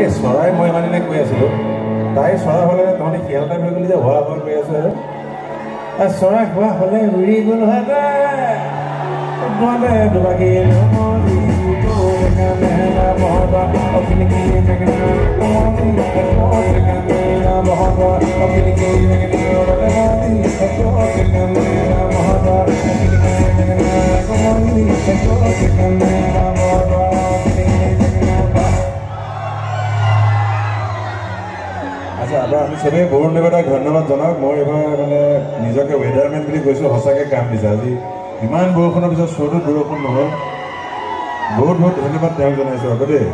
এই চৰাই মই ইমান দিনে কৈ আছিলোঁ। তাই চৰাই হ'লে তহঁতে শিয়াল টাইপ হৈ গ'লি যে হোৱা হোৱা কৈ আছে। চৰাই হোৱা হ'লে উৰি গ'ল দুবাকী আচ্ছা আপোনাৰ আমি চবেই বৰুণ দেৱতাক ধন্যবাদ জনাওক। মই এইবাৰ মানে নিজকে ৱেডাৰমেন বুলি কৈছোঁ সঁচাকৈ কাম দিছে। আজি ইমান বৰষুণৰ পিছত শ্ব'টোত বৰষুণ নহ'ল। বহুত বহুত ধন্যবাদ তেওঁক জনাইছোঁ আকৌ দেই।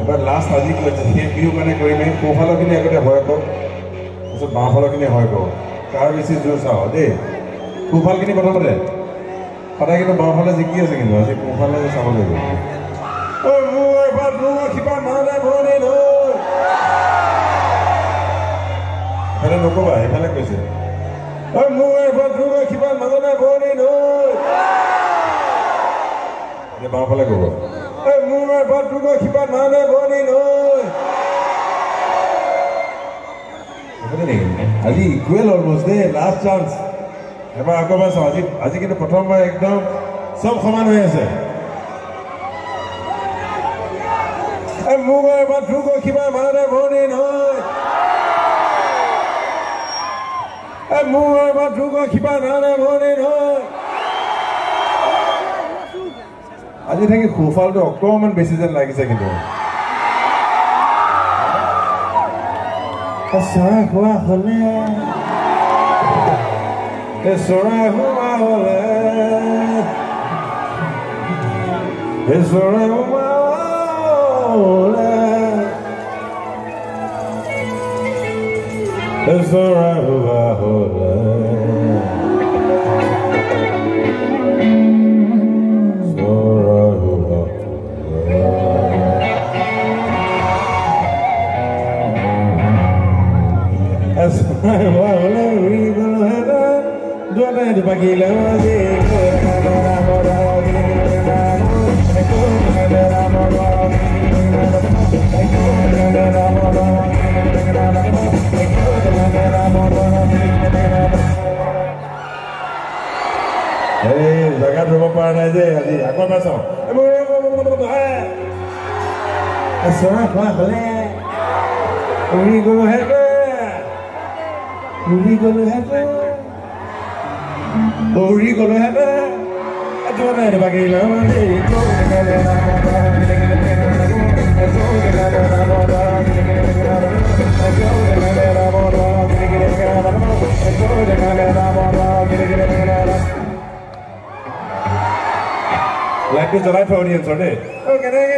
এবাৰ লাষ্ট আজি কৈছে সেই বিহু কাৰণে কৰি মেলি সোঁফালৰখিনি আগতে হয় কওক তাৰপিছত বাওঁফালৰখিনি হয় কওক কাৰ বেছি জোৰ চাওঁ দেই। সোঁফালখিনি প্ৰথমতে। সদায় কিন্তু বাওঁফালে জিকি আছে কিন্তু আজি সোঁফালে চাব লাগিব। সেইফালে নক'বা সেইফালে কৈছে। বাওঁফালে ক'ব। আজি ইকুৱেল অলমষ্ট দেই লাষ্ট চান্স এবাৰ আকৌ এবাৰ চাওঁ। আজি আজি কিন্তু প্ৰথমবাৰ একদম চব সমান হৈ আছে। মোক এবাৰ তোক কিবা মানে বনি নহয়। মোৰ এবাৰ তোক কিবা মানে বনি নহয়। আজি থাকি সোঁফালটো অকণমান বেছি যেন লাগিছে কিন্তু। চৰাই হোৱা হ'লে It's the right of our whole life. It's the right of our whole life. It's the right of our whole life. Ehi, jangan cuma panas aja, jadi aku masuk. Emang Asal apa boleh? হেঁতেন উৰি গ'লো হেঁতেন উৰি গ'লো হেঁতেন দুৱাৰে দুপাকিলে লাইটটো জ্বলাই থৈ অডিয়েঞ্চৰ দেই কেনেকৈ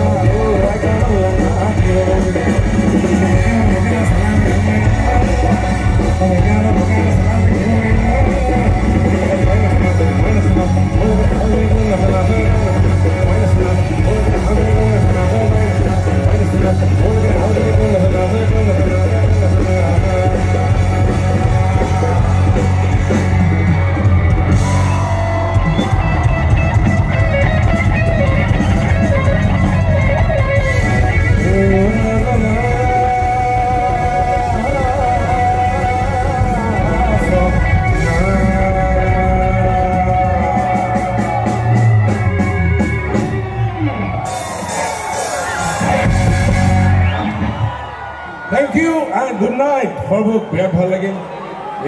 Thank you and good night Sorbhog বিৰাট ভাল লাগিল।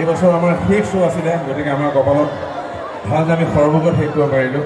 এই বছৰ আমাৰ শেষ শ্ব' আছিলে গতিকে আমাৰ কপালত ভাল যে আমি সৰভোগত শেষ কৰিব পাৰিলোঁ।